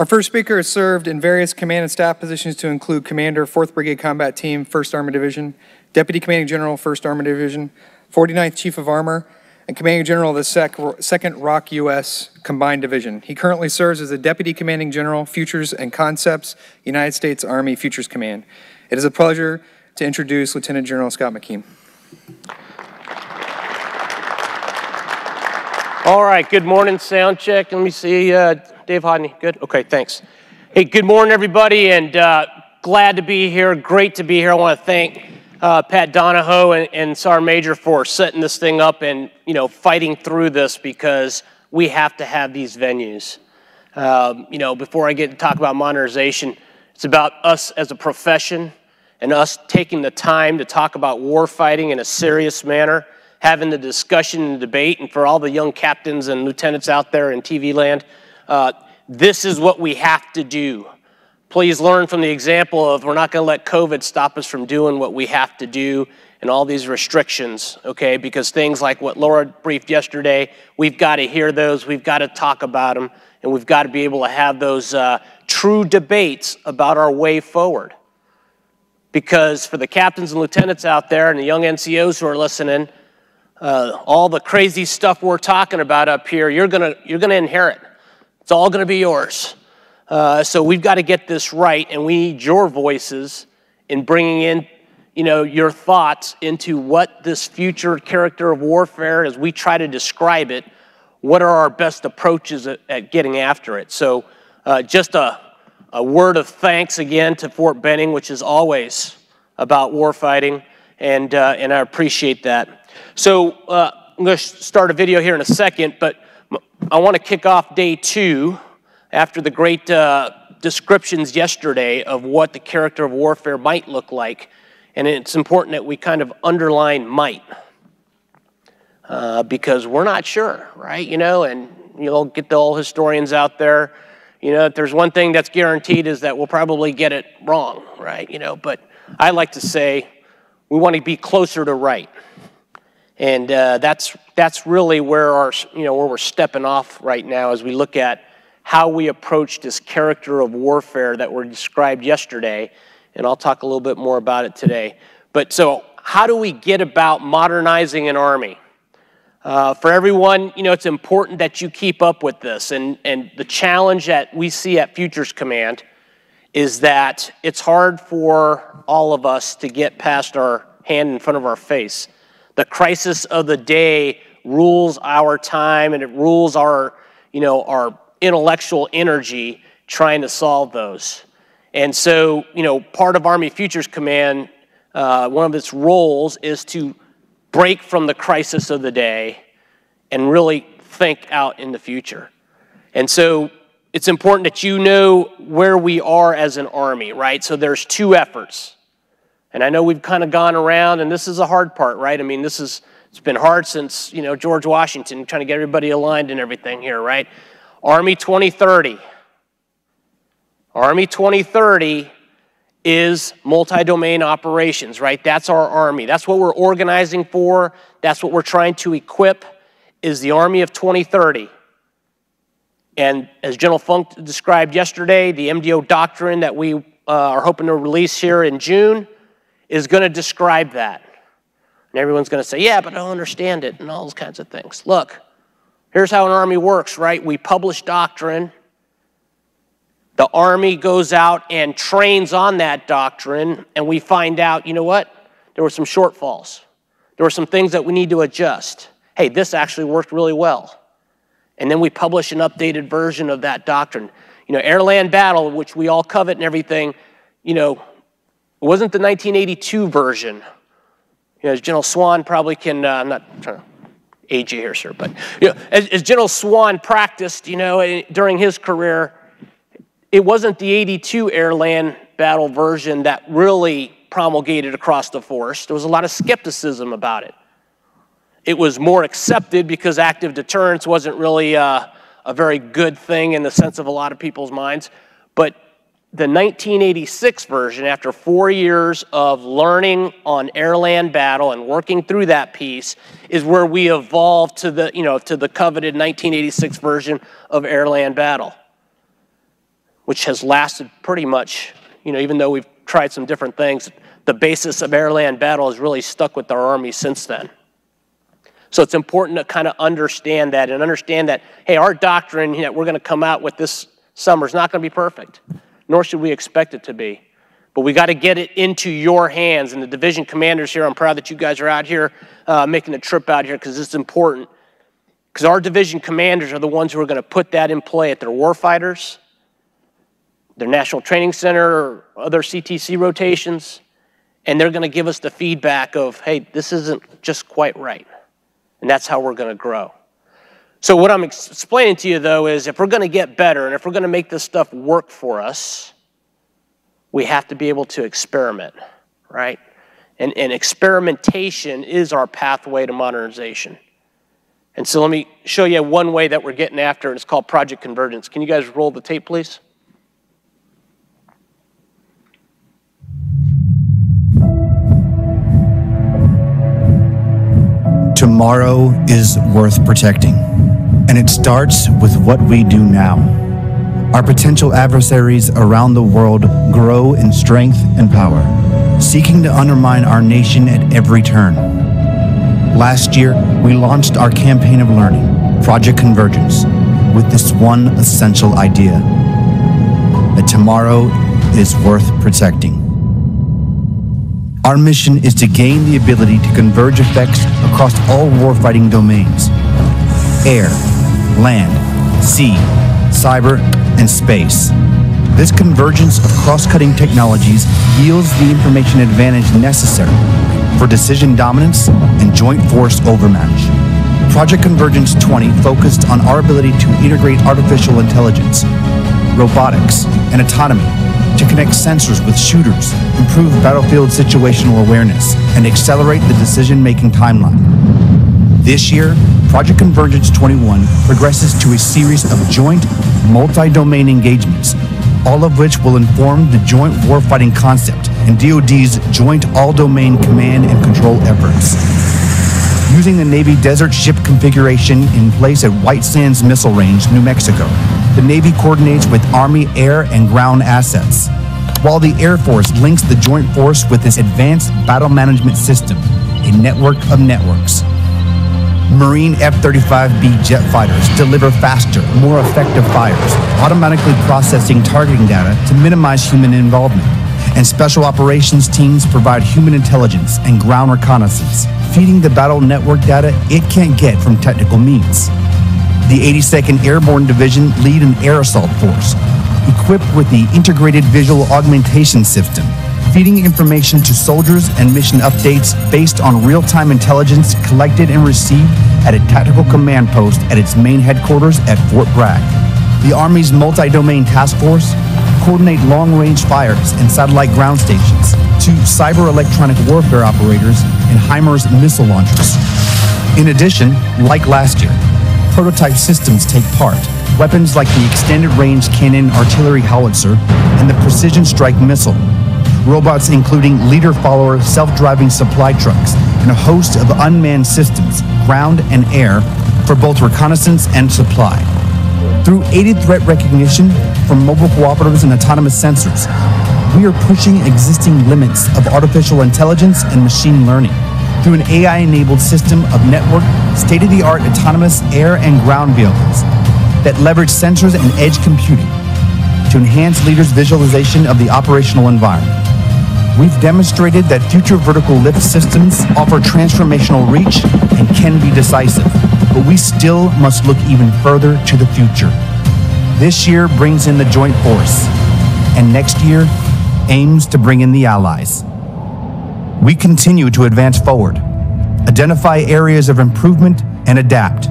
Our first speaker has served in various command and staff positions to include Commander, 4th Brigade Combat Team, 1st Armored Division, Deputy Commanding General, 1st Armored Division, 49th Chief of Armor, and Commanding General of the Sec- 2nd ROK U.S. Combined Division. He currently serves as the Deputy Commanding General, Futures and Concepts, United States Army Futures Command. It is a pleasure to introduce Lieutenant General Scott McKean. All right, good morning, sound check. Let me see, uh, Dave Hodney, good? Okay, thanks. Hey, good morning, everybody, and uh, glad to be here. Great to be here. I want to thank uh, Pat Donahoe and, and Sergeant Major for setting this thing up and, you know, fighting through this because we have to have these venues. Um, you know, before I get to talk about modernization, it's about us as a profession and us taking the time to talk about war fighting in a serious manner having the discussion and debate, and for all the young captains and lieutenants out there in TV land, uh, this is what we have to do. Please learn from the example of we're not going to let COVID stop us from doing what we have to do and all these restrictions, okay? Because things like what Laura briefed yesterday, we've got to hear those, we've got to talk about them, and we've got to be able to have those uh, true debates about our way forward. Because for the captains and lieutenants out there and the young NCOs who are listening, uh, all the crazy stuff we're talking about up here, you're gonna, you're gonna inherit. It's all gonna be yours. Uh, so we've got to get this right, and we need your voices in bringing in, you know, your thoughts into what this future character of warfare, as we try to describe it, what are our best approaches at, at getting after it. So uh, just a, a word of thanks again to Fort Benning, which is always about warfighting, and, uh, and I appreciate that. So uh, I'm going to start a video here in a second, but I want to kick off day two after the great uh, descriptions yesterday of what the character of warfare might look like. And it's important that we kind of underline might. Uh, because we're not sure, right? You know, and you'll get the old historians out there. You know, if there's one thing that's guaranteed is that we'll probably get it wrong, right? You know, but I like to say we want to be closer to right. And uh, that's, that's really where, our, you know, where we're stepping off right now as we look at how we approach this character of warfare that were described yesterday. And I'll talk a little bit more about it today. But so, how do we get about modernizing an army? Uh, for everyone, you know, it's important that you keep up with this. And, and the challenge that we see at Futures Command is that it's hard for all of us to get past our hand in front of our face. The crisis of the day rules our time and it rules our, you know, our intellectual energy trying to solve those. And so, you know, part of Army Futures Command, uh, one of its roles is to break from the crisis of the day and really think out in the future. And so it's important that you know where we are as an army, right? So there's two efforts. And I know we've kind of gone around, and this is a hard part, right? I mean, this is, it's been hard since, you know, George Washington trying to get everybody aligned and everything here, right? Army 2030. Army 2030 is multi domain operations, right? That's our Army. That's what we're organizing for. That's what we're trying to equip, is the Army of 2030. And as General Funk described yesterday, the MDO doctrine that we uh, are hoping to release here in June is going to describe that. And everyone's going to say, yeah, but I don't understand it, and all those kinds of things. Look, here's how an army works, right? We publish doctrine. The army goes out and trains on that doctrine, and we find out, you know what? There were some shortfalls. There were some things that we need to adjust. Hey, this actually worked really well. And then we publish an updated version of that doctrine. You know, air land battle, which we all covet and everything, you know, it wasn't the 1982 version. You know, as General Swan probably can, uh, I'm not trying to age you here, sir, but you know, as, as General Swan practiced, you know, during his career, it wasn't the 82 air land battle version that really promulgated across the force. There was a lot of skepticism about it. It was more accepted because active deterrence wasn't really uh, a very good thing in the sense of a lot of people's minds. But the 1986 version, after four years of learning on airland battle and working through that piece, is where we evolved to the, you know, to the coveted 1986 version of airland battle. which has lasted pretty much, you know, even though we've tried some different things, the basis of air-land battle has really stuck with our Army since then. So it's important to kind of understand that and understand that, hey, our doctrine that we're going to come out with this summer is not going to be perfect, nor should we expect it to be. But we got to get it into your hands. And the division commanders here, I'm proud that you guys are out here uh, making a trip out here because it's important. Because our division commanders are the ones who are going to put that in play at their warfighters, their National Training Center, or other CTC rotations. And they're going to give us the feedback of, hey, this isn't just quite right. And that's how we're going to grow. So, what I'm explaining to you, though, is if we're going to get better and if we're going to make this stuff work for us, we have to be able to experiment, right? And, and experimentation is our pathway to modernization. And so let me show you one way that we're getting after it. It's called Project Convergence. Can you guys roll the tape, please? Tomorrow is worth protecting, and it starts with what we do now. Our potential adversaries around the world grow in strength and power, seeking to undermine our nation at every turn. Last year, we launched our campaign of learning, Project Convergence, with this one essential idea that tomorrow is worth protecting. Our mission is to gain the ability to converge effects across all warfighting domains air, land, sea, cyber, and space. This convergence of cross-cutting technologies yields the information advantage necessary for decision dominance and joint force overmatch. Project Convergence 20 focused on our ability to integrate artificial intelligence, robotics, and autonomy to connect sensors with shooters, improve battlefield situational awareness, and accelerate the decision-making timeline. This year, Project Convergence 21 progresses to a series of joint, multi-domain engagements, all of which will inform the joint warfighting concept and DoD's joint all-domain command and control efforts. Using the Navy desert ship configuration in place at White Sands Missile Range, New Mexico, the Navy coordinates with Army air and ground assets, while the Air Force links the Joint Force with its advanced battle management system, a network of networks. Marine F-35B jet fighters deliver faster, more effective fires, automatically processing targeting data to minimize human involvement. And special operations teams provide human intelligence and ground reconnaissance, feeding the battle network data it can't get from technical means. The 82nd Airborne Division lead an air assault force, equipped with the Integrated Visual Augmentation System, feeding information to soldiers and mission updates based on real-time intelligence collected and received at a tactical command post at its main headquarters at Fort Bragg. The Army's multi-domain task force coordinate long-range fires and satellite ground stations to cyber electronic warfare operators and HIMARS missile launchers. In addition, like last year, prototype systems take part. Weapons like the Extended Range Cannon Artillery Howitzer and the Precision Strike Missile robots including leader-follower self-driving supply trucks, and a host of unmanned systems, ground and air, for both reconnaissance and supply. Through aided threat recognition from mobile cooperatives and autonomous sensors, we are pushing existing limits of artificial intelligence and machine learning through an AI-enabled system of network, state-of-the-art autonomous air and ground vehicles that leverage sensors and edge computing to enhance leaders' visualization of the operational environment. We've demonstrated that future vertical lift systems offer transformational reach and can be decisive, but we still must look even further to the future. This year brings in the Joint Force, and next year aims to bring in the Allies. We continue to advance forward, identify areas of improvement, and adapt,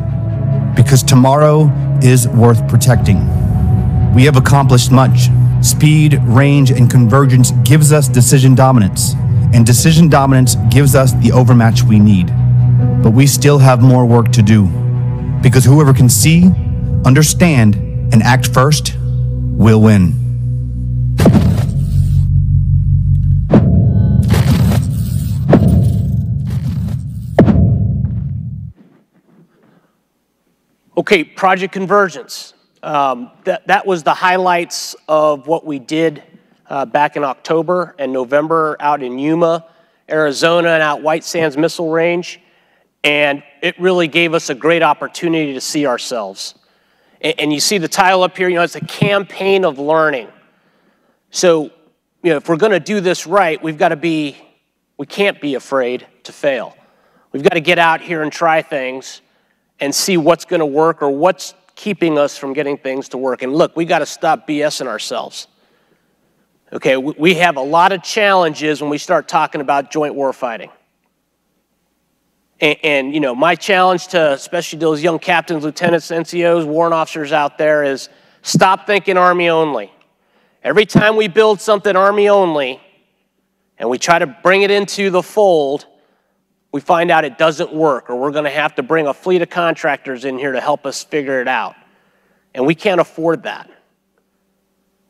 because tomorrow is worth protecting. We have accomplished much. Speed, range, and convergence gives us decision dominance, and decision dominance gives us the overmatch we need. But we still have more work to do, because whoever can see, understand, and act first will win. Okay, Project Convergence. Um, that, that was the highlights of what we did uh, back in October and November out in Yuma, Arizona, and out White Sands Missile Range. And it really gave us a great opportunity to see ourselves. And, and you see the title up here, you know, it's a campaign of learning. So, you know, if we're going to do this right, we've got to be, we can't be afraid to fail. We've got to get out here and try things and see what's going to work or what's keeping us from getting things to work. And look, we got to stop BSing ourselves. Okay, we have a lot of challenges when we start talking about joint warfighting. And, and, you know, my challenge to especially those young captains, lieutenants, NCOs, warrant officers out there is stop thinking Army only. Every time we build something Army only and we try to bring it into the fold, we find out it doesn't work, or we're going to have to bring a fleet of contractors in here to help us figure it out. And we can't afford that.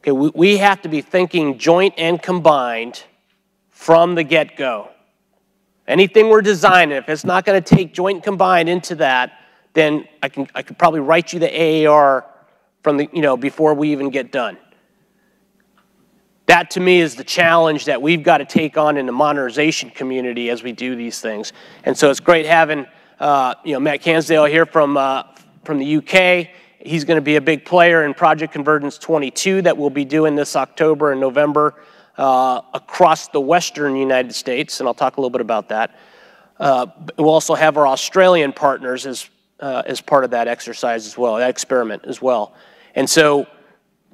Okay, we, we have to be thinking joint and combined from the get go. Anything we're designing, if it's not going to take joint combined into that, then I can I could probably write you the AAR from the you know before we even get done. That to me is the challenge that we've got to take on in the modernization community as we do these things. And so it's great having uh, you know Matt Cansdale here from uh, from the UK. He's going to be a big player in Project Convergence 22 that we'll be doing this October and November uh, across the western United States, and I'll talk a little bit about that. Uh, we'll also have our Australian partners as, uh, as part of that exercise as well, that experiment as well. And so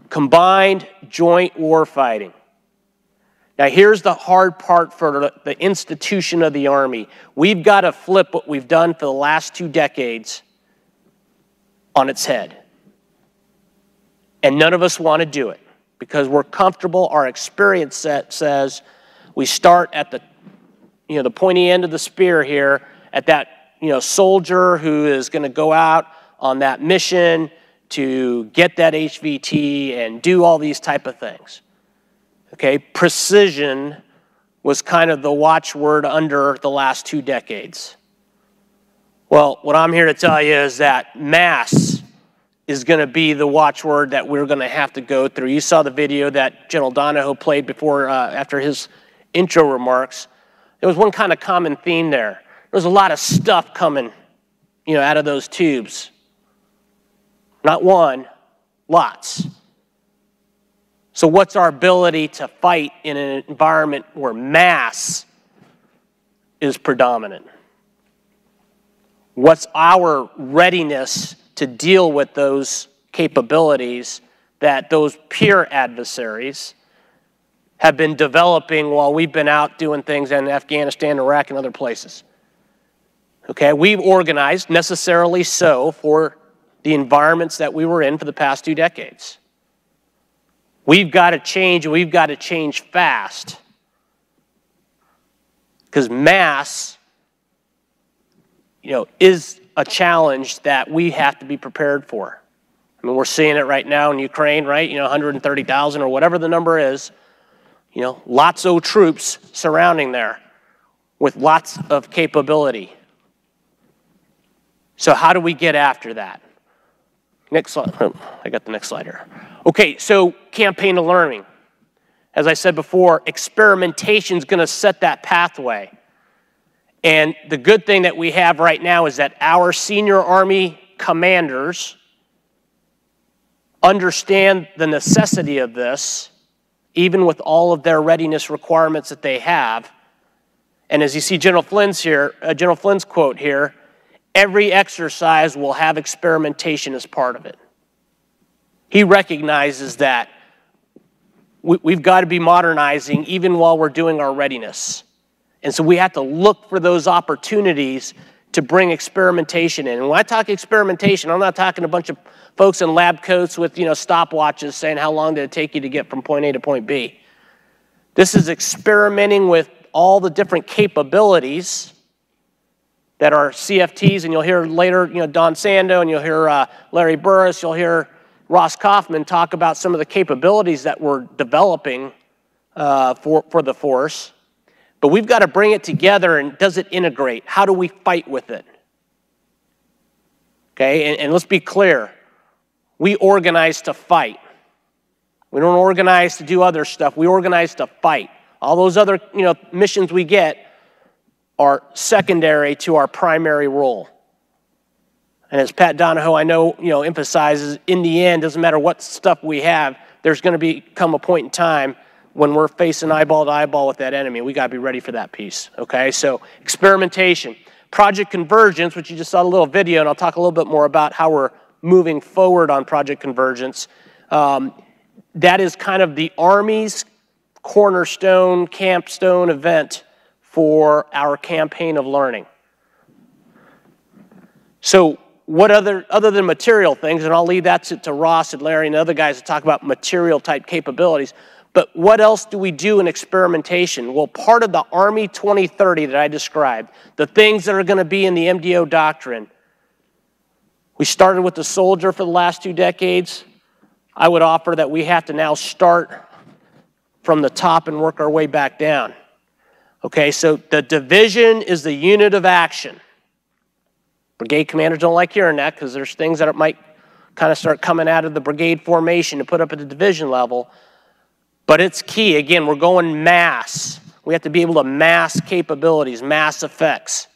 combined joint war fighting. Now, here's the hard part for the institution of the Army. We've got to flip what we've done for the last two decades on its head. And none of us want to do it because we're comfortable. Our experience set says we start at the, you know, the pointy end of the spear here at that, you know, soldier who is going to go out on that mission to get that HVT and do all these type of things. Okay, precision was kind of the watchword under the last two decades. Well, what I'm here to tell you is that mass is going to be the watchword that we're going to have to go through. You saw the video that General Donahoe played before, uh, after his intro remarks. There was one kind of common theme there. There was a lot of stuff coming, you know, out of those tubes. Not one, lots. So, what's our ability to fight in an environment where mass is predominant? What's our readiness to deal with those capabilities that those peer adversaries have been developing while we've been out doing things in Afghanistan, Iraq, and other places. Okay, we've organized, necessarily so, for the environments that we were in for the past two decades. We've got to change, and we've got to change fast. Because mass, you know, is a challenge that we have to be prepared for. I mean, we're seeing it right now in Ukraine, right? You know, 130,000 or whatever the number is. You know, lots of troops surrounding there with lots of capability. So, how do we get after that? Next slide. I got the next slide here. Okay, so campaign of learning. As I said before, experimentation is going to set that pathway. And the good thing that we have right now is that our senior Army commanders understand the necessity of this, even with all of their readiness requirements that they have. And as you see General Flynn's here, uh, General Flynn's quote here, every exercise will have experimentation as part of it. He recognizes that we, have got to be modernizing even while we're doing our readiness. And so we have to look for those opportunities to bring experimentation in. And when I talk experimentation, I'm not talking a bunch of folks in lab coats with, you know, stopwatches saying how long did it take you to get from point A to point B. This is experimenting with all the different capabilities that are CFTs, and you'll hear later, you know, Don Sando, and you'll hear uh, Larry Burris, you'll hear Ross Coffman talk about some of the capabilities that we're developing uh, for, for the force. But we've got to bring it together and does it integrate? How do we fight with it? Okay, and, and let's be clear. we organize to fight. We don't organize to do other stuff. We organize to fight. All those other you know, missions we get are secondary to our primary role. And as Pat Donahoe, I know, you know, emphasizes, in the end, doesn't matter what stuff we have, there's going to become a point in time when we're facing eyeball to eyeball with that enemy. We got to be ready for that piece. Okay, so experimentation, project convergence, which you just saw a little video, and I'll talk a little bit more about how we're moving forward on project convergence. Um, that is kind of the Army's cornerstone, campstone event for our campaign of learning. So, what other, other than material things, and I'll leave that to, to Ross and Larry and other guys to talk about material type capabilities, but what else do we do in experimentation? Well, part of the Army 2030 that I described, the things that are going to be in the MDO doctrine, we started with the soldier for the last two decades. I would offer that we have to now start from the top and work our way back down. Okay, so the division is the unit of action. Brigade commanders don't like hearing that because there's things that might kind of start coming out of the brigade formation to put up at the division level. But it's key. Again, we're going mass. We have to be able to mass capabilities, mass effects.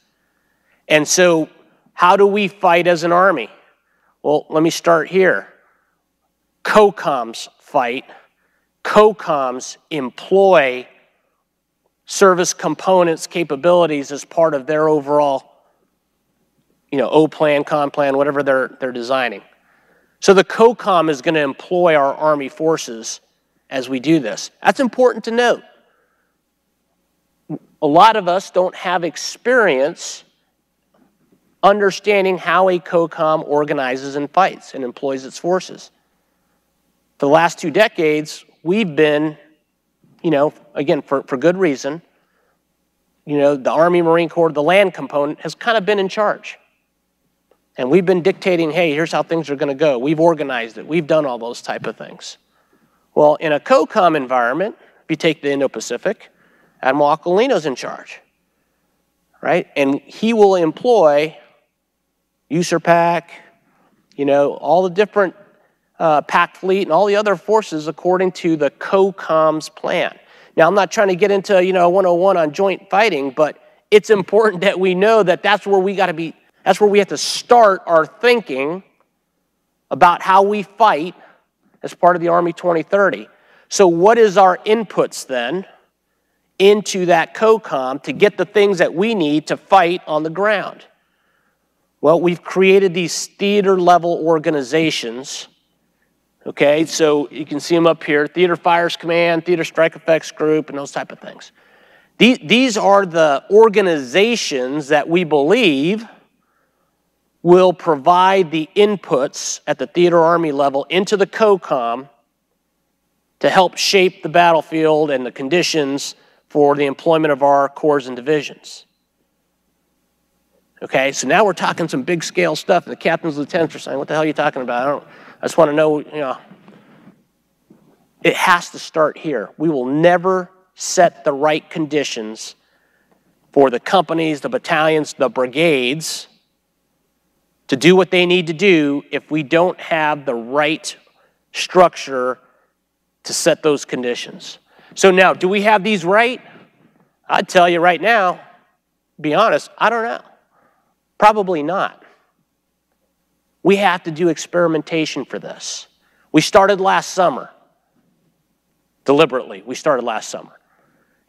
And so, how do we fight as an army? Well, let me start here. COCOMs fight, COCOMs employ service components capabilities as part of their overall you know, O plan, con plan, whatever they're, they're designing. So the COCOM is going to employ our Army forces as we do this. That's important to note. A lot of us don't have experience understanding how a COCOM organizes and fights and employs its forces. For the last two decades, we've been, you know, again, for, for good reason, you know, the Army, Marine Corps, the land component has kind of been in charge. And we've been dictating, hey, here's how things are going to go. We've organized it. We've done all those type of things. Well, in a COCOM environment, if you take the Indo-Pacific, Admiral Aquilino's in charge, right? And he will employ USARPAC, you know, all the different uh, fleet and all the other forces according to the COCOM's plan. Now, I'm not trying to get into, you know, 101 on joint fighting, but it's important that we know that that's where we got to be that's where we have to start our thinking about how we fight as part of the Army 2030. So, what is our inputs then into that COCOM to get the things that we need to fight on the ground? Well, we've created these theater level organizations. Okay, so you can see them up here Theater Fires Command, Theater Strike Effects Group, and those type of things. These are the organizations that we believe will provide the inputs at the theater army level into the COCOM to help shape the battlefield and the conditions for the employment of our corps and divisions. Okay, so now we're talking some big scale stuff, and the captains and lieutenants are saying, What the hell are you talking about? I, just want to know, you know. It has to start here. We will never set the right conditions for the companies, the battalions, the brigades to do what they need to do if we don't have the right structure to set those conditions. So now, do we have these right? I'd tell you right now, be honest, I don't know. Probably not. We have to do experimentation for this. We started last summer. Deliberately, we started last summer.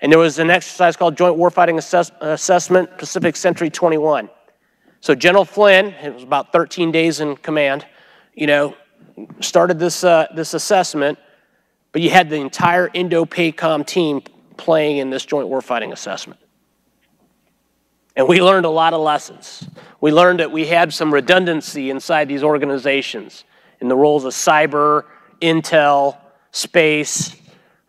And there was an exercise called Joint Warfighting Assess- Assessment Pacific Century 21. So General Flynn, it was about 13 days in command, you know, started this, uh, this assessment, but you had the entire Indo-PACOM team playing in this joint warfighting assessment. And we learned a lot of lessons. We learned that we had some redundancy inside these organizations in the roles of cyber, intel, space,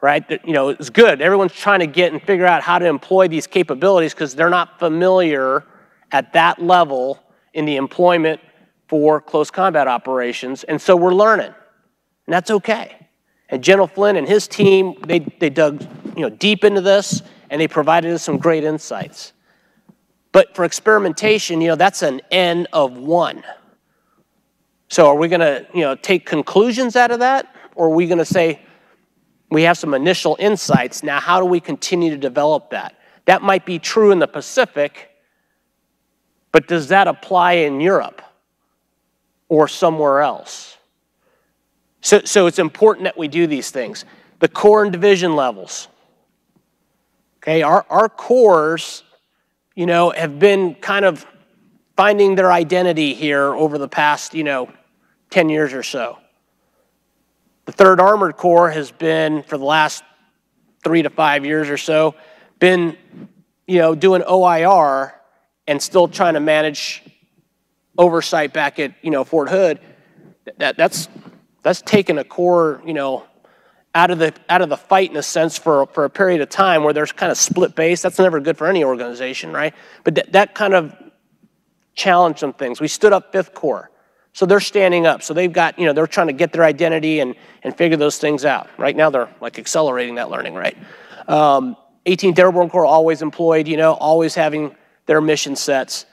right? That, you know, it's good. Everyone's trying to get and figure out how to employ these capabilities because they're not familiar at that level in the employment for close combat operations. And so we're learning, and that's okay. And General Flynn and his team, they, they dug you know, deep into this, and they provided us some great insights. But for experimentation, you know, that's an N of one. So are we going to, you know, take conclusions out of that, or are we going to say we have some initial insights? Now, how do we continue to develop that? That might be true in the Pacific, but does that apply in Europe or somewhere else? So, so it's important that we do these things. The corps and division levels. Okay, our, our corps, you know, have been kind of finding their identity here over the past, you know, 10 years or so. The 3rd Armored Corps has been, for the last three to five years or so, been, you know, doing OIR and still trying to manage oversight back at, you know, Fort Hood. That, that's, that's taken a corps, you know, out of the out of the fight in a sense for for a period of time where there's kind of split base. That's never good for any organization, right? But that, that kind of challenged some things. We stood up Fifth Corps. So they're standing up. So they've got, you know, they're trying to get their identity and, and figure those things out. Right now, they're like accelerating that learning, right? Um, 18th Airborne Corps always employed, you know, always having their mission sets.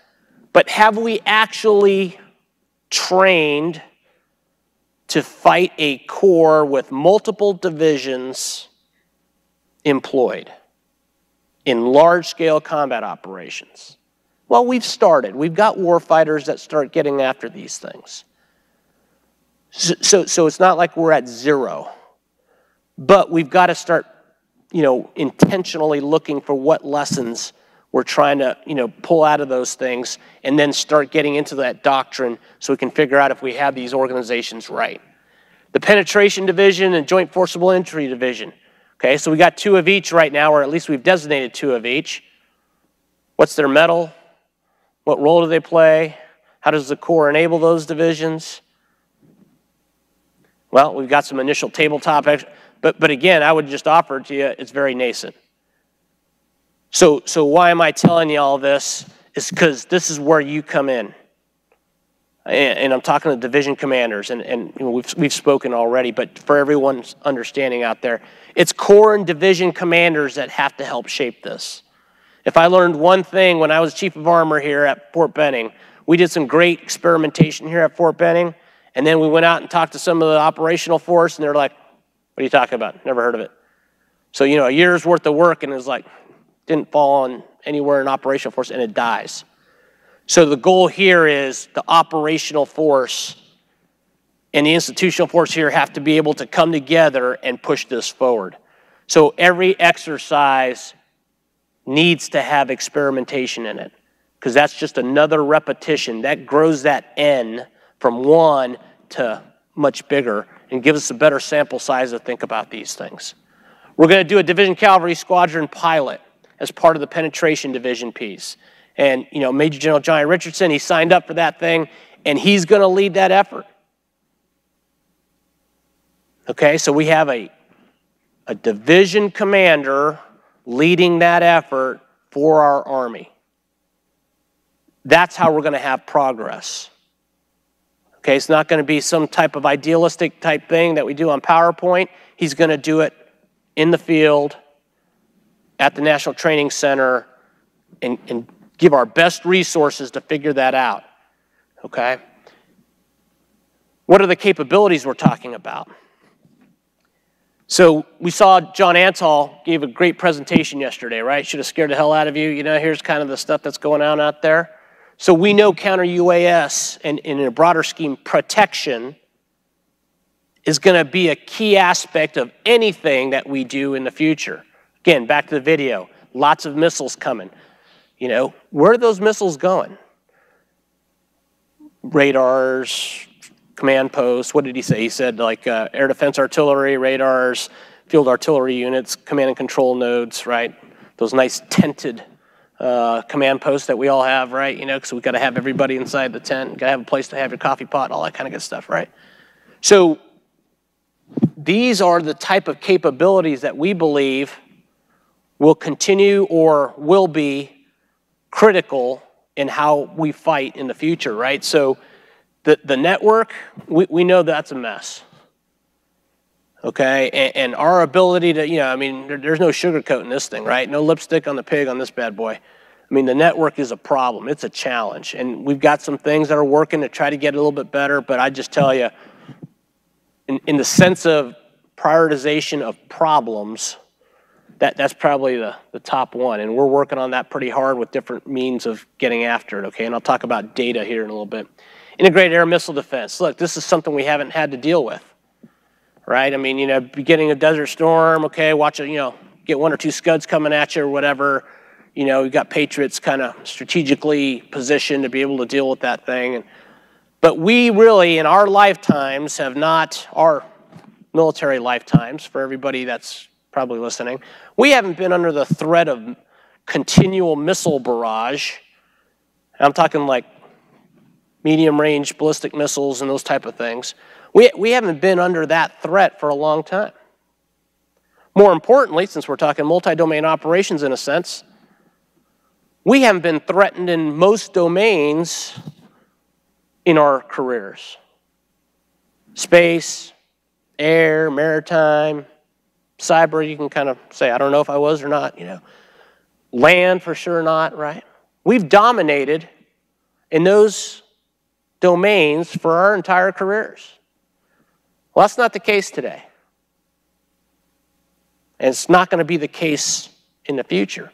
But have we actually trained to fight a corps with multiple divisions employed in large scale combat operations? Well, we've started. We've got warfighters that start getting after these things. So, so, so it's not like we're at zero, but we've got to start, you know, intentionally looking for what lessons we're trying to, you know, pull out of those things and then start getting into that doctrine so we can figure out if we have these organizations right. The penetration division and joint forcible entry division. Okay, so we got two of each right now, or at least we've designated two of each. What's their medal? What role do they play? How does the Corps enable those divisions? Well, we've got some initial tabletop, but, but again, I would just offer to you, it's very nascent. So, so why am I telling you all this? Is because this is where you come in. And, and I'm talking to division commanders, and, and you know, we've, we've spoken already, but for everyone's understanding out there, it's corps and division commanders that have to help shape this. If I learned one thing when I was chief of armor here at Fort Benning, we did some great experimentation here at Fort Benning, and then we went out and talked to some of the operational force, and they're like, What are you talking about? Never heard of it. So, you know, a year's worth of work, and it's like, didn't fall on anywhere in operational force, and it dies. So the goal here is the operational force and the institutional force here have to be able to come together and push this forward. So every exercise needs to have experimentation in it because that's just another repetition. That grows that N from one to much bigger and gives us a better sample size to think about these things. We're going to do a Division Cavalry Squadron pilot as part of the penetration division piece. And, you know, Major General Johnny Richardson, he signed up for that thing, and he's going to lead that effort. Okay, so we have a, a division commander leading that effort for our Army. That's how we're going to have progress. Okay, it's not going to be some type of idealistic type thing that we do on PowerPoint. He's going to do it in the field, at the National Training Center, and, and give our best resources to figure that out. Okay? What are the capabilities we're talking about? So we saw John Antal gave a great presentation yesterday, right? Should have scared the hell out of you. You know, here's kind of the stuff that's going on out there. So we know counter UAS and, and in a broader scheme, protection is going to be a key aspect of anything that we do in the future. Again, back to the video. Lots of missiles coming. You know, where are those missiles going? Radars, command posts. What did he say? He said like uh, air defense artillery, radars, field artillery units, command and control nodes, right? Those nice tented uh, command posts that we all have, right? You know, because we've got to have everybody inside the tent, got to have a place to have your coffee pot, all that kind of good stuff, right? So these are the type of capabilities that we believe will continue or will be critical in how we fight in the future, right? So the, the network, we, we know that's a mess. Okay, and, and our ability to, you know, I mean, there, there's no sugarcoating this thing, right? No lipstick on the pig on this bad boy. I mean, the network is a problem. It's a challenge. And we've got some things that are working to try to get a little bit better, but I just tell you, in, in the sense of prioritization of problems, that, that's probably the, the top one. And we're working on that pretty hard with different means of getting after it, okay? And I'll talk about data here in a little bit. Integrated air missile defense. Look, this is something we haven't had to deal with, right? I mean, you know, beginning of Desert Storm, okay, watch it, you know, get one or two Scuds coming at you or whatever. You know, you got Patriots kind of strategically positioned to be able to deal with that thing. And, but we really, in our lifetimes, have not, our military lifetimes, for everybody that's probably listening, we haven't been under the threat of continual missile barrage. I'm talking like medium range ballistic missiles and those type of things. We, we haven't been under that threat for a long time. More importantly, since we're talking multi domain operations in a sense, we haven't been threatened in most domains in our careers space, air, maritime, cyber, you can kind of say, I don't know if I was or not, you know. Land, for sure not, right? We've dominated in those domains for our entire careers. Well, that's not the case today. And it's not going to be the case in the future.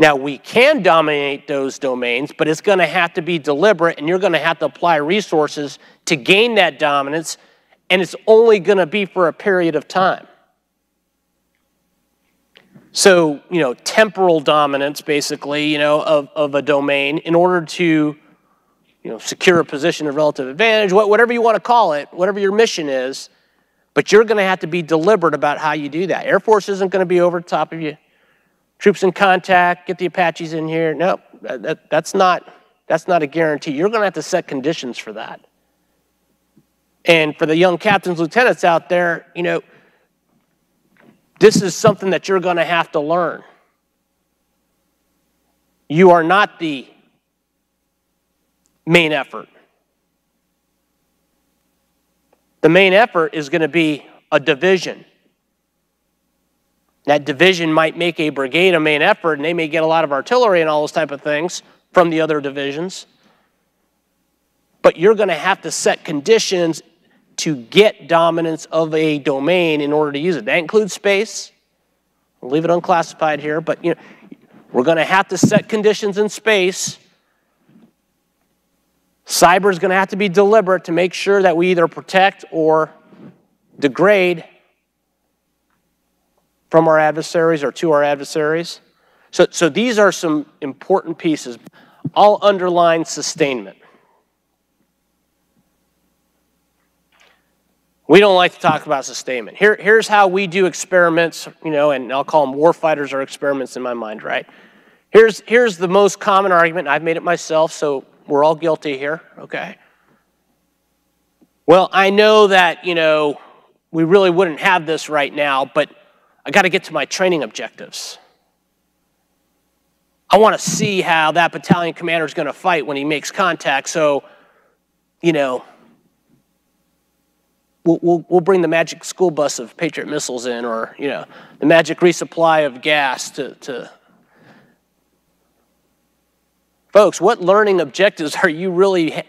Now, we can dominate those domains, but it's going to have to be deliberate, and you're going to have to apply resources to gain that dominance, and it's only going to be for a period of time. So, you know, temporal dominance, basically, you know, of, of a domain in order to, you know, secure a position of relative advantage, whatever you want to call it, whatever your mission is, but you're going to have to be deliberate about how you do that. Air Force isn't going to be over top of you troops in contact, get the Apaches in here. No, that, that's, not, that's not a guarantee. You're going to have to set conditions for that. And for the young captains, lieutenants out there, you know, this is something that you're going to have to learn. You are not the main effort. The main effort is going to be a division. That division might make a brigade a main effort, and they may get a lot of artillery and all those type of things from the other divisions. But you're going to have to set conditions to get dominance of a domain in order to use it. That includes space. I'll leave it unclassified here, but you know, we're going to have to set conditions in space. Cyber is going to have to be deliberate to make sure that we either protect or degrade from our adversaries or to our adversaries. So, so these are some important pieces. I'll underline sustainment. We don't like to talk about sustainment. Here, here's how we do experiments, you know, and I'll call them warfighters or experiments in my mind, right? Here's, here's the most common argument. I've made it myself, so we're all guilty here, okay? Well, I know that, you know, we really wouldn't have this right now, but I got to get to my training objectives. I want to see how that battalion commander is going to fight when he makes contact. So, you know, we'll, we'll, we'll, bring the magic school bus of Patriot missiles in, or, you know, the magic resupply of gas to, to. Folks, what learning objectives are you really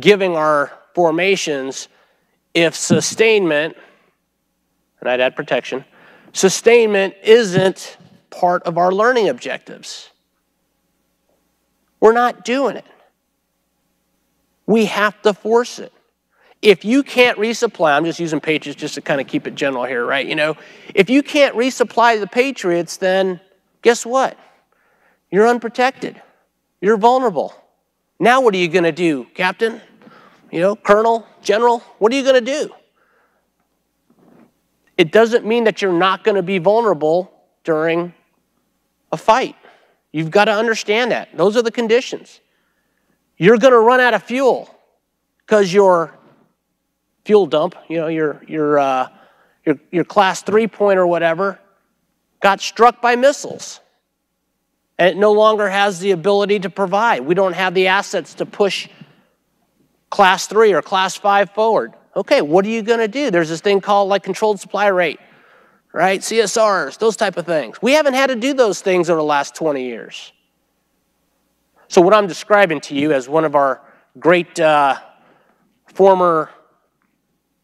giving our formations if sustainment, and I'd add protection, Sustainment isn't part of our learning objectives. We're not doing it. We have to force it. If you can't resupply, I'm just using Patriots just to kind of keep it general here, right? You know, if you can't resupply the Patriots, then guess what? You're unprotected. You're vulnerable. Now, what are you going to do, Captain? You know, Colonel, General? What are you going to do? it doesn't mean that you're not going to be vulnerable during a fight. You've got to understand that. Those are the conditions. You're going to run out of fuel because your fuel dump, you know, your, your, uh, your, your class three point or whatever, got struck by missiles. And it no longer has the ability to provide. We don't have the assets to push class three or class five forward. Okay, what are you going to do? There's this thing called like controlled supply rate, right? CSRs, those type of things. We haven't had to do those things over the last 20 years. So what I'm describing to you as one of our great uh, former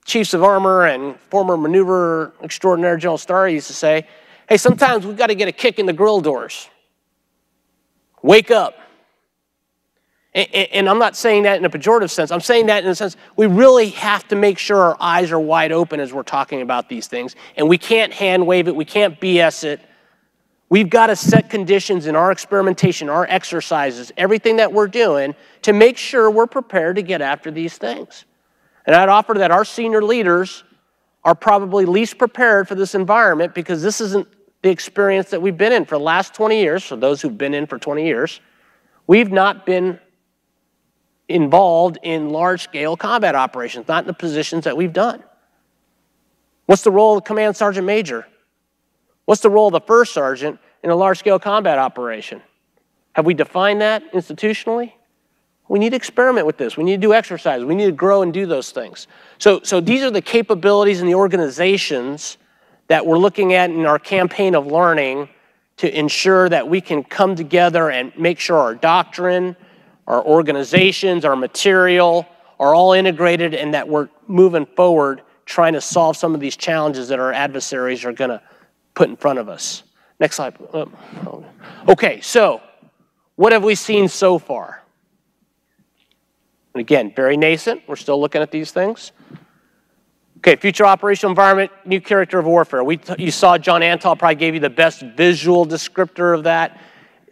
chiefs of armor and former maneuver extraordinaire General Starry used to say, hey, sometimes we've got to get a kick in the grill doors. Wake up. And, and, I'm not saying that in a pejorative sense. I'm saying that in the sense we really have to make sure our eyes are wide open as we're talking about these things. And we can't hand wave it, we can't BS it. We've got to set conditions in our experimentation, our exercises, everything that we're doing to make sure we're prepared to get after these things. And I'd offer that our senior leaders are probably least prepared for this environment because this isn't the experience that we've been in for the last 20 years. For those who've been in for 20 years, we've not been involved in large scale combat operations, not in the positions that we've done. What's the role of the command sergeant major? What's the role of the first sergeant in a large scale combat operation? Have we defined that institutionally? We need to experiment with this. We need to do exercise. We need to grow and do those things. So, so these are the capabilities and the organizations that we're looking at in our campaign of learning to ensure that we can come together and make sure our doctrine, our organizations, our material are all integrated and that we're moving forward trying to solve some of these challenges that our adversaries are going to put in front of us. Next slide. Oh, okay, so what have we seen so far? And again, very nascent. We're still looking at these things. Okay, future operational environment, new character of warfare. We you saw John Antal probably gave you the best visual descriptor of that.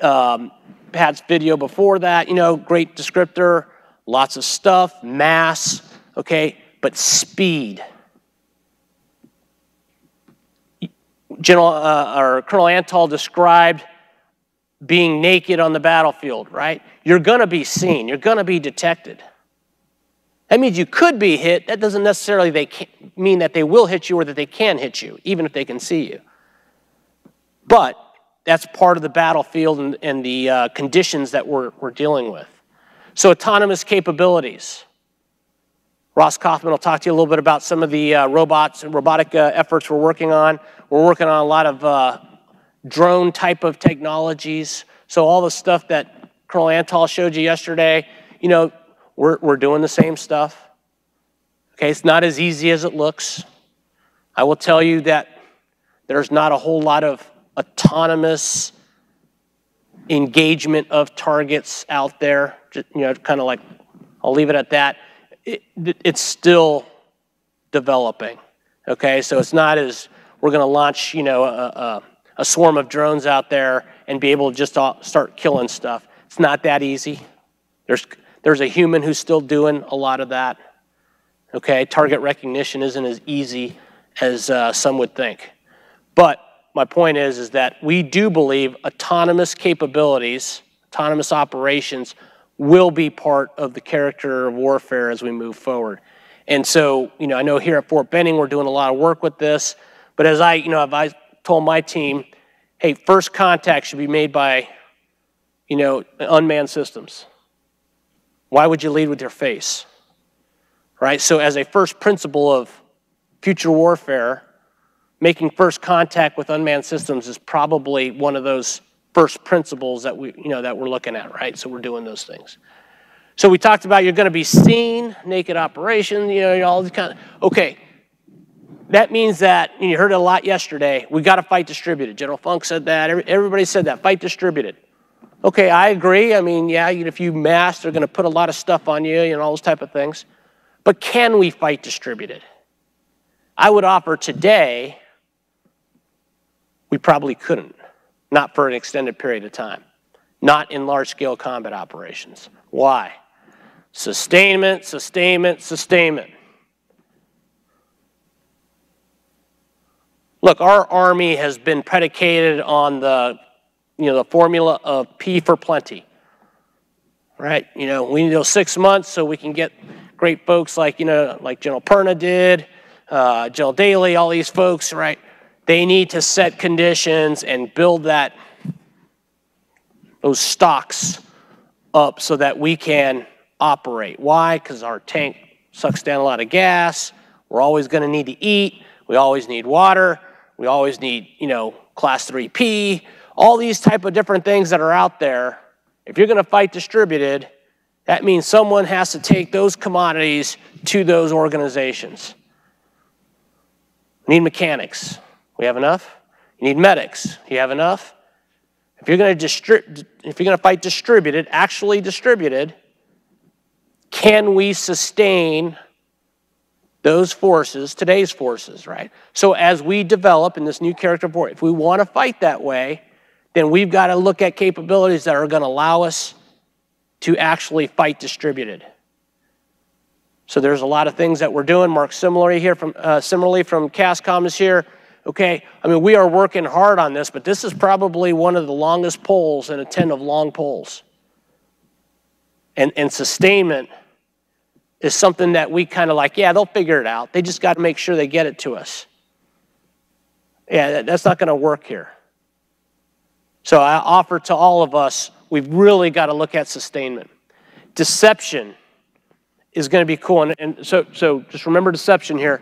Um, Pat's video before that, you know, great descriptor, lots of stuff, mass, okay, but speed. General uh, or Colonel Antal described being naked on the battlefield, right? You're going to be seen, you're going to be detected. That means you could be hit. That doesn't necessarily they mean that they will hit you or that they can hit you, even if they can see you. But that's part of the battlefield and, and the uh, conditions that we're, we're dealing with. So, autonomous capabilities. Ross Coffman will talk to you a little bit about some of the uh, robots and robotic uh, efforts we're working on. We're working on a lot of uh, drone type of technologies. So, all the stuff that Colonel Antal showed you yesterday, you know, we're, we're doing the same stuff. Okay, it's not as easy as it looks. I will tell you that there's not a whole lot of autonomous engagement of targets out there. Just, you know, kind of like, I'll leave it at that. It, it's still developing. Okay, so it's not as we're going to launch, you know, a, a, a, swarm of drones out there and be able to just start killing stuff. It's not that easy. There's there's a human who's still doing a lot of that. Okay, target recognition isn't as easy as uh, some would think. But my point is, is that we do believe autonomous capabilities, autonomous operations, will be part of the character of warfare as we move forward. And so, you know, I know here at Fort Benning we're doing a lot of work with this, but as I, you know, I told my team, hey, first contact should be made by, you know, unmanned systems. Why would you lead with your face? Right? So, as a first principle of future warfare, making first contact with unmanned systems is probably one of those first principles that we, you know, that we're looking at, right? So we're doing those things. So we talked about you're going to be seen, naked operation, you know, all these kind of. Okay, that means that you heard it a lot yesterday. We got to fight distributed. General Funk said that. Everybody said that. Fight distributed. Okay, I agree. I mean, yeah, if you mass, they're going to put a lot of stuff on you and all those type of things. But can we fight distributed? I would offer today we probably couldn't, not for an extended period of time, not in large scale combat operations. Why? Sustainment, sustainment, sustainment. Look, our Army has been predicated on the you know, the formula of P for plenty. Right? You know, we need those six months so we can get great folks like, you know, like General Perna did, uh, Jill Daly, all these folks, right? They need to set conditions and build that, those stocks up so that we can operate. Why? Because our tank sucks down a lot of gas. We're always going to need to eat. We always need water. We always need, you know, class 3P all these type of different things that are out there If you're going to fight distributed, that means someone has to take those commodities to those organizations. We need mechanics. We have enough? You need medics. You have enough? If you're going to if you're going to fight distributed, actually distributed, can we sustain those forces, today's forces, right? So as we develop in this new character board, if we want to fight that way, then we've got to look at capabilities that are going to allow us to actually fight distributed. So there's a lot of things that we're doing. Mark Simerly here from uh, Simerly from CASCOM is here. Okay, I mean we are working hard on this, but this is probably one of the longest poles in a ten of long poles. And and sustainment is something that we kind of like. Yeah, they'll figure it out. They just got to make sure they get it to us. Yeah, that, that's not going to work here. So I offer to all of us, we've really got to look at sustainment. Deception is going to be cool. And, and so, so just remember deception here.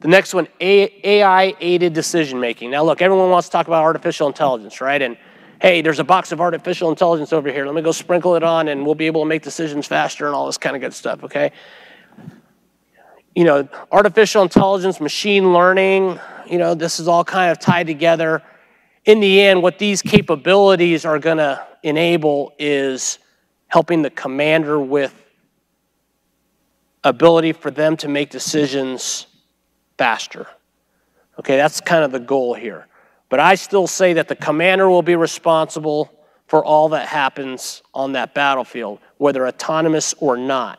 The next one, AI aided decision making. Now, look, everyone wants to talk about artificial intelligence, right? And hey, there's a box of artificial intelligence over here. Let me go sprinkle it on and we'll be able to make decisions faster and all this kind of good stuff, okay? You know, artificial intelligence, machine learning, you know, this is all kind of tied together. In the end, what these capabilities are going to enable is helping the commander with ability for them to make decisions faster. Okay, that's kind of the goal here. But I still say that the commander will be responsible for all that happens on that battlefield, whether autonomous or not.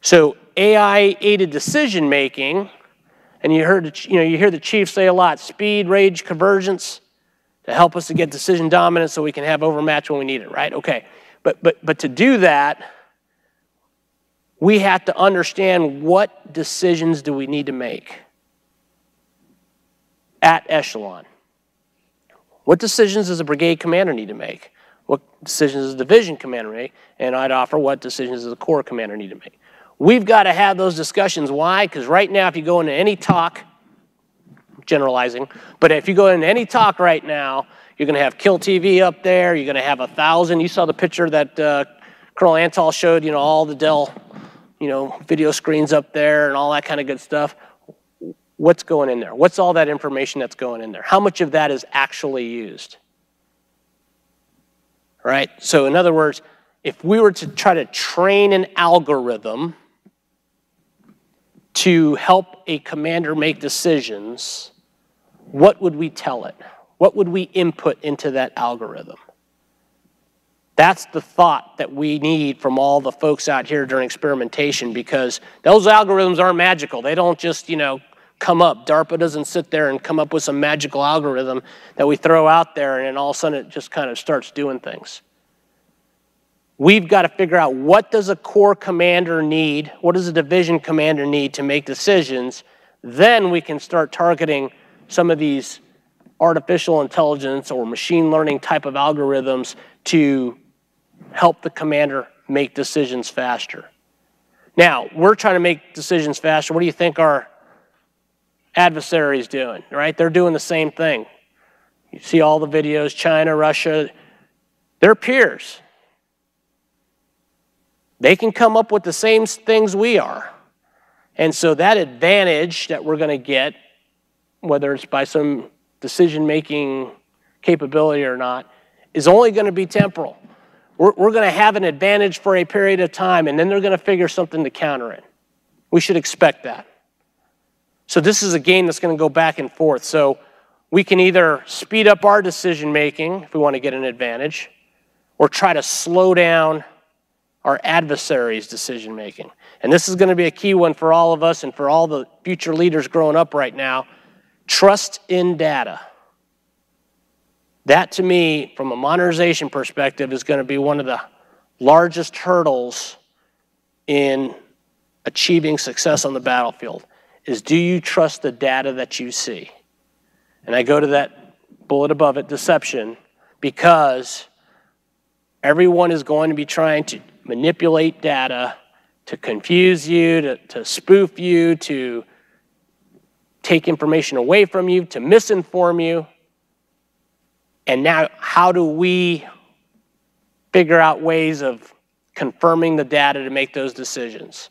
So AI aided decision making, and you heard you know you hear the chief say a lot: speed, range, convergence, to help us to get decision dominance, so we can have overmatch when we need it. Right? Okay. But but but to do that, we have to understand what decisions do we need to make at echelon. What decisions does a brigade commander need to make? What decisions does a division commander make? And I'd offer what decisions does a corps commander need to make? We've got to have those discussions. Why? Because right now, if you go into any TOC, generalizing, but if you go into any TOC right now, you're going to have Kill TV up there. You're going to have a thousand. You saw the picture that uh, Colonel Antal showed. You know all the Dell you know, video screens up there and all that kind of good stuff. What's going in there? What's all that information that's going in there? How much of that is actually used? Right? So, in other words, if we were to try to train an algorithm to help a commander make decisions, what would we tell it? What would we input into that algorithm? That's the thought that we need from all the folks out here during experimentation because those algorithms aren't magical. They don't just, you know, come up. DARPA doesn't sit there and come up with some magical algorithm that we throw out there and then all of a sudden it just kind of starts doing things. We've got to figure out what does a corps commander need, what does a division commander need to make decisions. Then we can start targeting some of these artificial intelligence or machine learning type of algorithms to help the commander make decisions faster. Now, we're trying to make decisions faster. What do you think our adversaries doing, right? They're doing the same thing. You see all the videos, China, Russia, they're peers. They can come up with the same things we are. And so that advantage that we're going to get, whether it's by some decision making capability or not, is only going to be temporal we're, we're going to have an advantage for a period of time, and then they're going to figure something to counter it. We should expect that. So, this is a game that's going to go back and forth. So, we can either speed up our decision making if we want to get an advantage, or try to slow down our adversaries' decision making. And this is going to be a key one for all of us and for all the future leaders growing up right now. Trust in data. That to me, from a modernization perspective, is going to be one of the largest hurdles in achieving success on the battlefield is do you trust the data that you see? And I go to that bullet above it, deception, because everyone is going to be trying to manipulate data to confuse you, to, to spoof you, to take information away from you, to misinform you. And now, how do we figure out ways of confirming the data to make those decisions.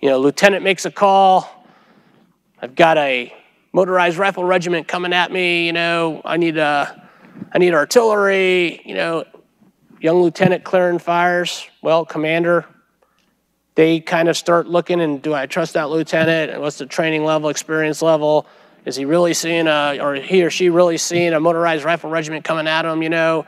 You know, lieutenant makes a call. I've got a motorized rifle regiment coming at me. You know, I need a, I need artillery. You know, young lieutenant clearing fires. Well, commander, they kind of start looking and do I trust that lieutenant? What's the training level, experience level? Is he really seeing a, or he or she really seeing a motorized rifle regiment coming at him? You know,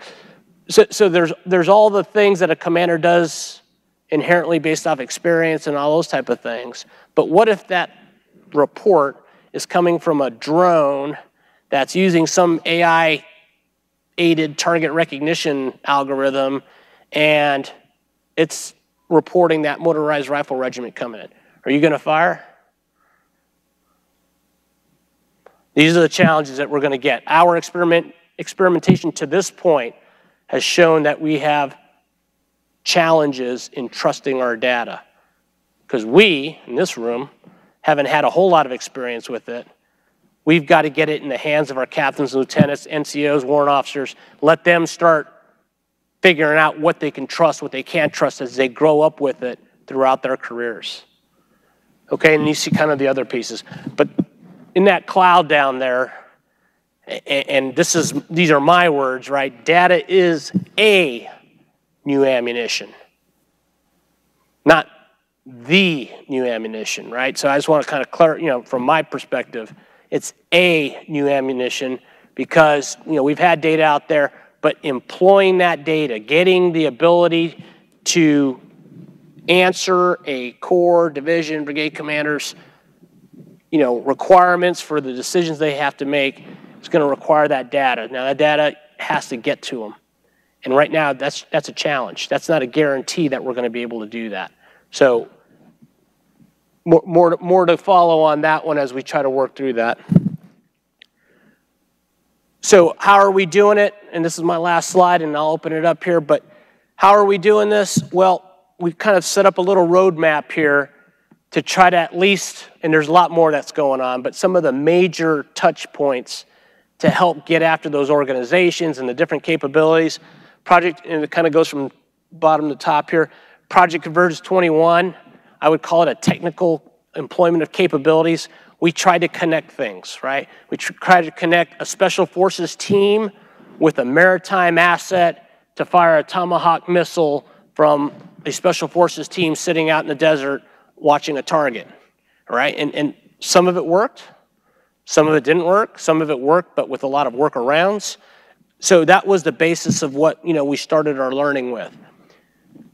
so, so there's, there's all the things that a commander does inherently based off experience and all those type of things. But what if that report is coming from a drone that's using some AI aided target recognition algorithm and it's reporting that motorized rifle regiment coming in? Are you going to fire? These are the challenges that we're going to get. Our experiment, experimentation to this point has shown that we have challenges in trusting our data. Because we, in this room, haven't had a whole lot of experience with it. We've got to get it in the hands of our captains, lieutenants, NCOs, warrant officers, let them start figuring out what they can trust, what they can't trust as they grow up with it throughout their careers. Okay, and you see kind of the other pieces. But in that cloud down there, and this is these are my words, right? Data is a new ammunition, not the new ammunition, right? So I just want to kind of clear, you know, from my perspective, it's a new ammunition because you know we've had data out there, but employing that data, getting the ability to answer a corps, division, brigade commanders, you know, requirements for the decisions they have to make is going to require that data. Now, that data has to get to them. And right now, that's, that's a challenge. That's not a guarantee that we're going to be able to do that. So, more, more, more to follow on that one as we try to work through that. So, how are we doing it? And this is my last slide, and I'll open it up here. But how are we doing this? Well, we've kind of set up a little roadmap here to try to at least, and there's a lot more that's going on, but some of the major touch points to help get after those organizations and the different capabilities. Project, and it kind of goes from bottom to top here. Project Convergence 21, I would call it a technical employment of capabilities. We try to connect things, right? We try to connect a special forces team with a maritime asset to fire a Tomahawk missile from a special forces team sitting out in the desert watching a target, right? And, and some of it worked, some of it didn't work, some of it worked, but with a lot of workarounds. So that was the basis of what you know we started our learning with.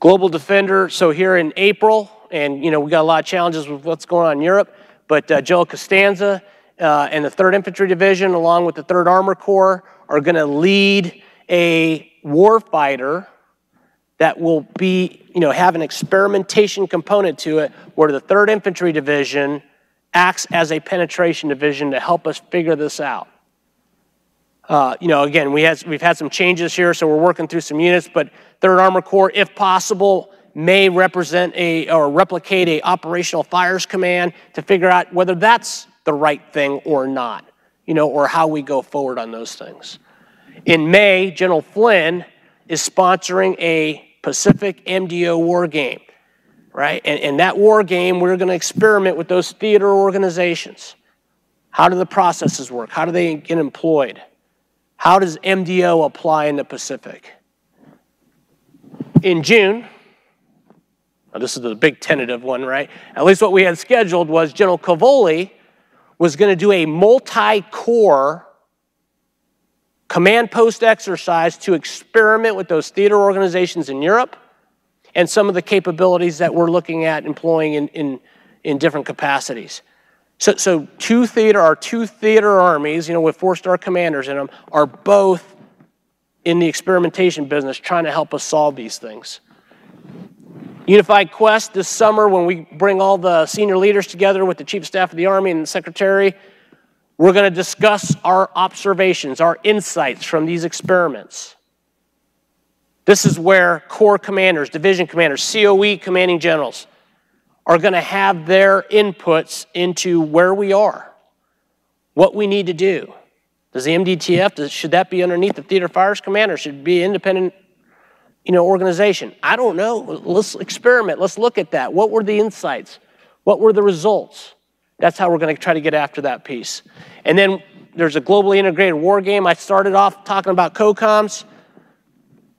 Global Defender. So here in April, and you know we got a lot of challenges with what's going on in Europe, but uh, Joe Costanza uh, and the Third Infantry Division, along with the Third Armor Corps, are going to lead a warfighter that will be you know have an experimentation component to it, where the Third Infantry Division acts as a penetration division to help us figure this out. Uh, you know, again, we we've had some changes here, so we're working through some units, but Third Armor Corps, if possible, may represent a or replicate a operational fires command to figure out whether that's the right thing or not, you know, or how we go forward on those things. In May, General Flynn is sponsoring a Pacific MDO war game right? And, and that war game, we're going to experiment with those theater organizations. How do the processes work? How do they get employed? How does MDO apply in the Pacific? In June, this is the big tentative one, right? At least what we had scheduled was General Cavoli was going to do a multi corps command post exercise to experiment with those theater organizations in Europe and some of the capabilities that we're looking at employing in, in, in different capacities. So, so two theater, our two theater armies, you know, with four-star commanders in them, are both in the experimentation business trying to help us solve these things. Unified Quest this summer, when we bring all the senior leaders together with the Chief of Staff of the Army and the Secretary, we're going to discuss our observations, our insights from these experiments. This is where corps commanders, division commanders, COE commanding generals are going to have their inputs into where we are, what we need to do. Does the MDTF, does, should that be underneath the theater fires commander? Should be independent you know, organization? I don't know. Let's experiment. Let's look at that. What were the insights? What were the results? That's how we're going to try to get after that piece. And then there's a globally integrated war game. I started off talking about COCOMs.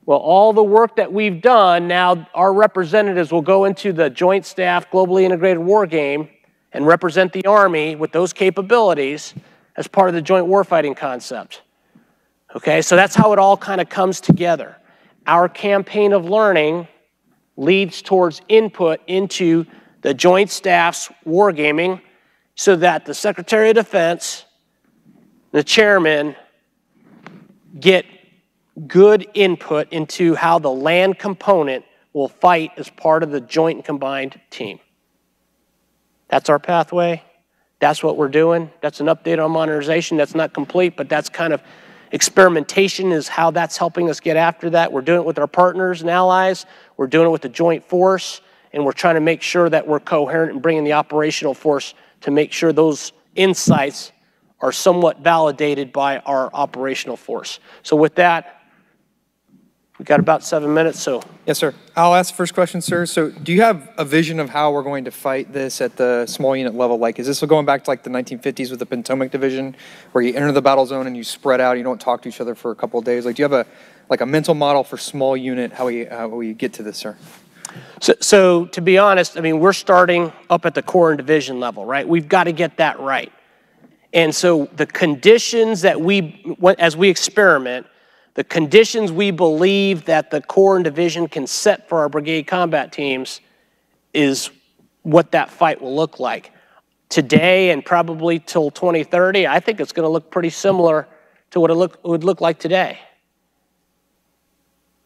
Well, all the work that we've done, now our representatives will go into the Joint Staff Globally Integrated War Game and represent the Army with those capabilities as part of the joint warfighting concept. Okay, so that's how it all kind of comes together. Our campaign of learning leads towards input into the Joint Staff's wargaming so that the Secretary of Defense, the chairman, get good input into how the land component will fight as part of the joint and combined team. That's our pathway. That's what we're doing. That's an update on modernization. That's not complete, but that's kind of Experimentation is how that's helping us get after that. We're doing it with our partners and allies. We're doing it with the joint force, and we're trying to make sure that we're coherent and bringing the operational force to make sure those insights are somewhat validated by our operational force. So with that, we got about seven minutes, so. Yes, sir. I'll ask the first question, sir. So do you have a vision of how we're going to fight this at the small unit level? Like, is this going back to like the 1950s with the Pentomic Division, where you enter the battle zone and you spread out, you don't talk to each other for a couple of days? Like, do you have a like a mental model for small unit, how we, how we get to this, sir? So, so to be honest, I mean, we're starting up at the corps and division level, right? We've got to get that right. And so the conditions that we, as we experiment, the conditions we believe that the Corps and Division can set for our brigade combat teams is what that fight will look like. Today and probably till 2030, I think it's going to look pretty similar to what it look, would look like today.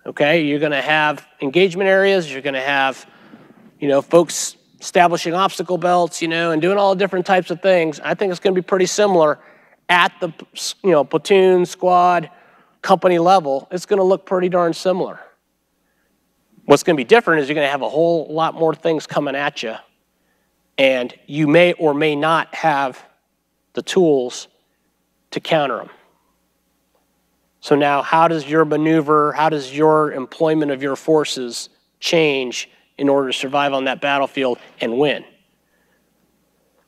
Okay, you're going to have engagement areas, you're going to have, you know, folks establishing obstacle belts, you know, and doing all the different types of things. I think it's going to be pretty similar at the, you know, platoon, squad, company level, it's going to look pretty darn similar. What's going to be different is you're going to have a whole lot more things coming at you, and you may or may not have the tools to counter them. So now, how does your maneuver, how does your employment of your forces change in order to survive on that battlefield and win?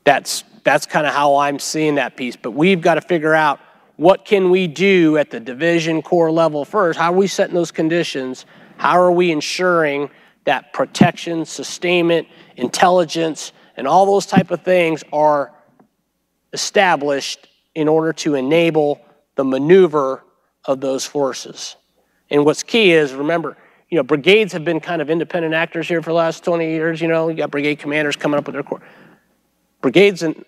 That's, that's kind of how I'm seeing that piece. But we've got to figure out what can we do at the division corps level first? How are we setting those conditions? How are we ensuring that protection, sustainment, intelligence, and all those type of things are established in order to enable the maneuver of those forces. And what's key is remember, you know, brigades have been kind of independent actors here for the last 20 years. You know, you got brigade commanders coming up with their corps. Brigades in,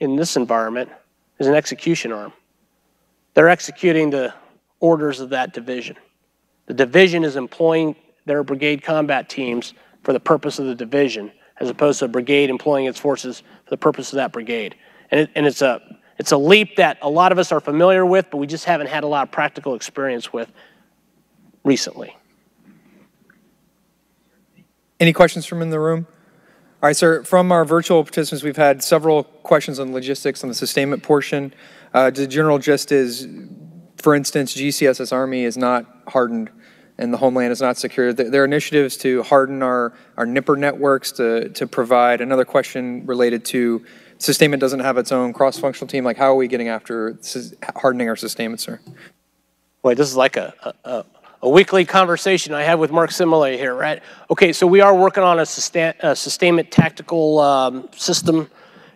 in this environment is an execution arm. They're executing the orders of that division. The division is employing their brigade combat teams for the purpose of the division, as opposed to a brigade employing its forces for the purpose of that brigade. And, it, and it's, a, it's a leap that a lot of us are familiar with, but we just haven't had a lot of practical experience with recently. Any questions from in the room? All right, sir, from our virtual participants, we've had several questions on logistics on the sustainment portion. Uh, the general gist is, for instance, GCSS Army is not hardened and the homeland is not secure. There are initiatives to harden our, our NIPR networks to, to provide. Another question related to sustainment doesn't have its own cross-functional team. Like, how are we getting after hardening our sustainment, sir? Boy, this is like a, a, a weekly conversation I have with Mark Simerly here, right? Okay, so we are working on a, sustain, a sustainment tactical um, system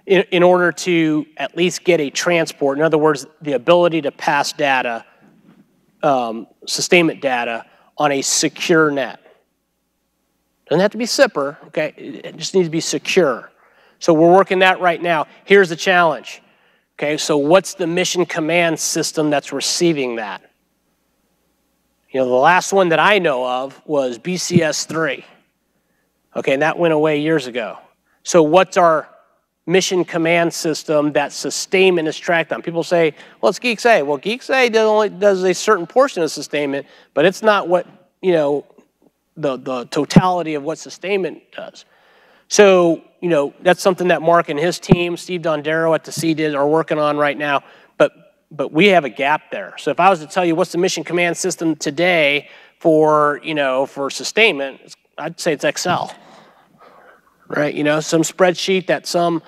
in, in order to at least get a transport. In other words, the ability to pass data, um, sustainment data, on a secure net. Doesn't have to be SIPR, okay? It just needs to be secure. So we're working that right now. Here's the challenge. Okay, so what's the mission command system that's receiving that? You know, the last one that I know of was BCS 3. Okay, and that went away years ago. So what's our mission command system that sustainment is tracked on. People say, well, it's Geeks A. Well, Geeks A only does a certain portion of sustainment, but it's not what, you know, the, the totality of what sustainment does. So, you know, that's something that Mark and his team, Steve Dondero at the CDID, are working on right now. But, but we have a gap there. So if I was to tell you what's the mission command system today for, you know, for sustainment, I'd say it's Excel. Right? You know, some spreadsheet that some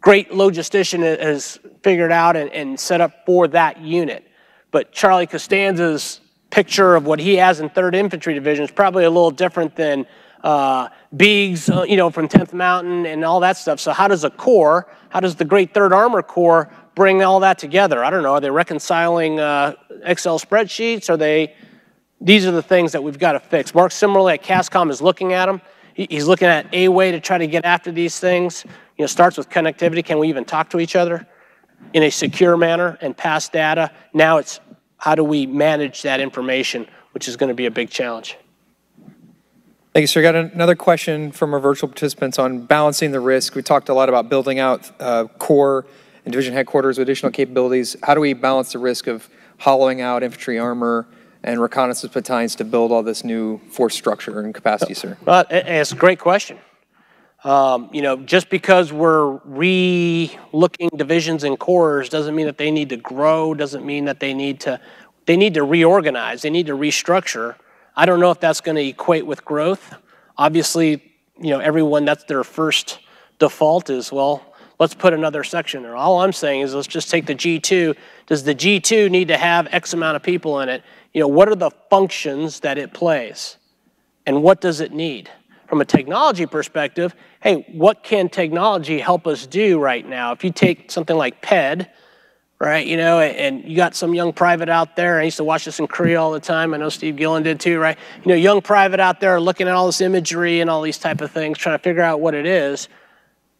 great logistician has figured out and, and set up for that unit. But Charlie Costanza's picture of what he has in 3rd Infantry Division is probably a little different than uh, uh, you know, from 10th Mountain and all that stuff. So how does a corps, how does the great 3rd Armor Corps bring all that together? I don't know. Are they reconciling uh, Excel spreadsheets? Are they, these are the things that we've got to fix. Mark Simerly at CASCOM is looking at them. He's looking at a way to try to get after these things. You know, starts with connectivity. Can we even talk to each other in a secure manner and pass data? Now it's how do we manage that information, which is going to be a big challenge. Thank you, sir. Got another question from our virtual participants on balancing the risk. We talked a lot about building out uh, corps and division headquarters with additional capabilities. How do we balance the risk of hollowing out infantry armor and reconnaissance battalions to build all this new force structure and capacity, sir? Well, it's a great question. Um, you know, just because we're re-looking divisions and corps doesn't mean that they need to grow, doesn't mean that they need to, they need to reorganize, they need to restructure. I don't know if that's going to equate with growth. Obviously, you know, everyone, that's their first default is, well, let's put another section there. All I'm saying is let's just take the G2. Does the G2 need to have X amount of people in it? You know, what are the functions that it plays? And what does it need? From a technology perspective, hey, what can technology help us do right now? If you take something like PED, right, you know, and you got some young private out there, I used to watch this in Korea all the time, I know Steve Gilland did too, right? You know, young private out there looking at all this imagery and all these type of things, trying to figure out what it is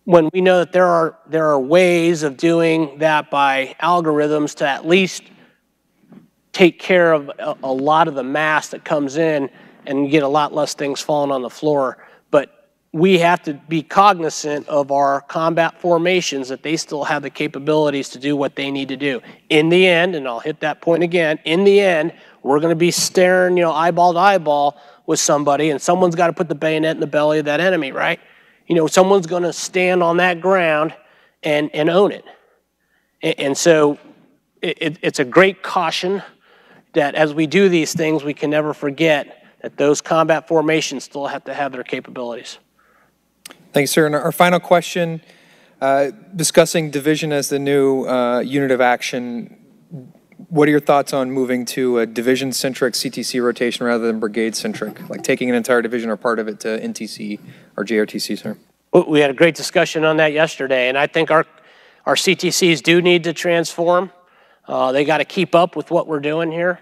when we know that there are, there are ways of doing that by algorithms to at least take care of a, a lot of the mass that comes in and get a lot less things falling on the floor. But we have to be cognizant of our combat formations that they still have the capabilities to do what they need to do. In the end, and I'll hit that point again, in the end, we're going to be staring, you know, eyeball to eyeball with somebody, and someone's got to put the bayonet in the belly of that enemy, right? you know, someone's going to stand on that ground and, and own it. And, and so it, it's a great caution that as we do these things, we can never forget that those combat formations still have to have their capabilities. Thanks, sir. And our final question, uh, discussing division as the new uh, unit of action, what are your thoughts on moving to a division-centric CTC rotation rather than brigade-centric, like taking an entire division or part of it to NTC or JRTC, sir? We had a great discussion on that yesterday, and I think our, our CTCs do need to transform. Uh, they got to keep up with what we're doing here.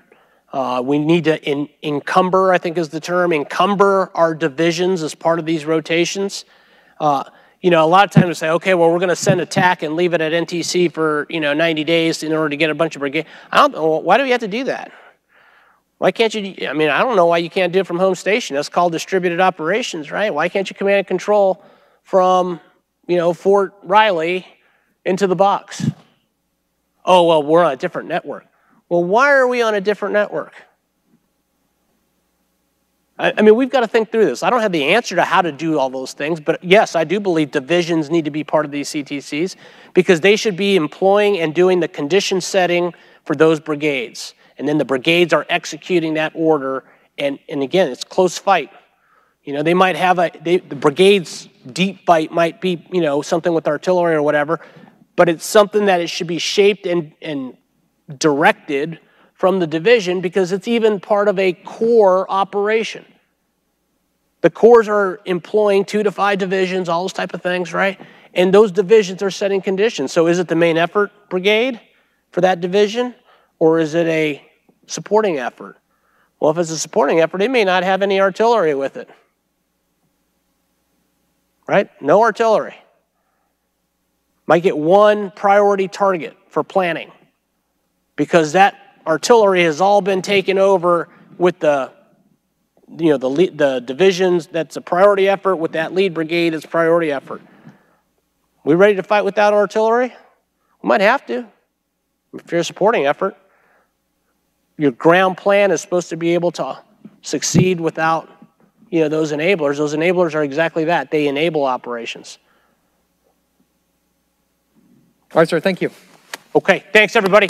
Uh, we need to in, encumber, I think is the term, encumber our divisions as part of these rotations. Uh, you know, a lot of times we say, okay, well, we're going to send attack and leave it at NTC for, you know, 90 days in order to get a bunch of brigade. I don't why do we have to do that? Why can't you, I mean, I don't know why you can't do it from home station. That's called distributed operations, right? Why can't you command and control from, you know, Fort Riley into the box? Oh, well, we're on a different network. Well, why are we on a different network? I, I mean, we've got to think through this. I don't have the answer to how to do all those things, but yes, I do believe divisions need to be part of these CTCs because they should be employing and doing the condition setting for those brigades. And then the brigades are executing that order. And, and again, it's close fight. You know, they might have a, they, the brigade's deep fight might be, you know, something with artillery or whatever, but it's something that it should be shaped and, and directed from the division because it's even part of a corps operation. The corps are employing two to five divisions, all those type of things, right? And those divisions are setting conditions. So is it the main effort brigade for that division, or is it a supporting effort? Well, if it's a supporting effort, it may not have any artillery with it. Right? No artillery. Might get one priority target for planning because that artillery has all been taken over with the you know the lead, the divisions that's a priority effort with that lead brigade is priority effort. We ready to fight without artillery? We might have to. If you're a supporting effort, your ground plan is supposed to be able to succeed without you know those enablers. Those enablers are exactly that. They enable operations. All right, sir. Thank you. Okay. Thanks, everybody.